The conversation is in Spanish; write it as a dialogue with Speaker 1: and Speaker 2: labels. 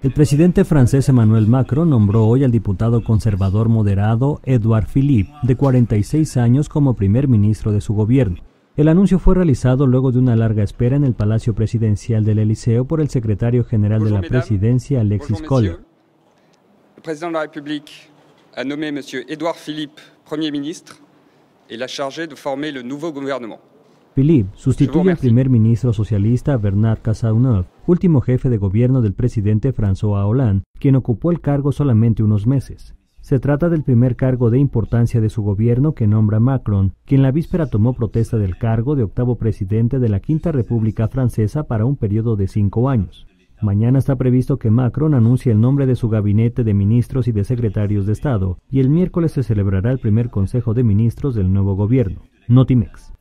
Speaker 1: El presidente francés Emmanuel Macron nombró hoy al diputado conservador moderado Edouard Philippe, de 46 años, como primer ministro de su gobierno. El anuncio fue realizado luego de una larga espera en el Palacio Presidencial del Eliseo por el secretario general de la presidencia, Alexis Kohler.
Speaker 2: El presidente de la República ha nombrado a M. Edouard Philippe primer ministro y la chargé de formar el nuevo gobierno.
Speaker 1: Philippe sustituye al primer ministro socialista Bernard Cazeneuve, último jefe de gobierno del presidente François Hollande, quien ocupó el cargo solamente unos meses. Se trata del primer cargo de importancia de su gobierno que nombra Macron, quien la víspera tomó protesta del cargo de octavo presidente de la Quinta República Francesa para un periodo de cinco años. Mañana está previsto que Macron anuncie el nombre de su gabinete de ministros y de secretarios de Estado, y el miércoles se celebrará el primer Consejo de Ministros del nuevo gobierno. Notimex.